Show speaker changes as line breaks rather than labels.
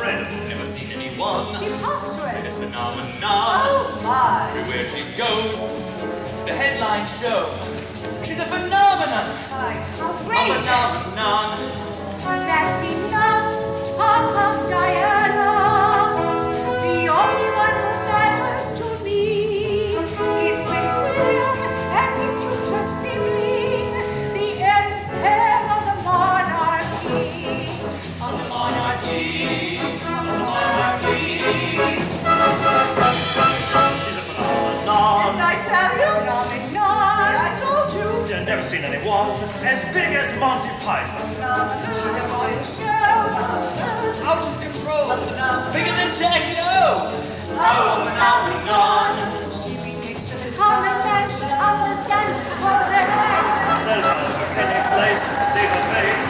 friend. Never seen anyone. Preposterous. It's phenomenon.
Oh my. Everywhere she goes, the
headlines show
she's a phenomenon.
How great! A phenomenon.
Never seen anyone as big as Monty Python.
She's a morning show.
Out of control. Bigger than Jackie O. Oh, a phenomenon.
She begins to man. She understands the
her for place to see her face.